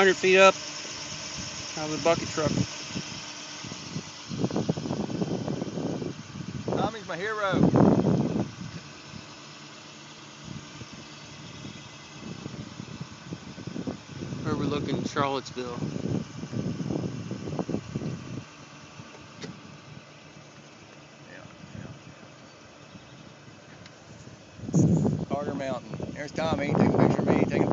100 feet up out of the bucket truck. Tommy's my hero. Overlooking Charlottesville. Carter Mountain. There's Tommy taking a picture of me, taking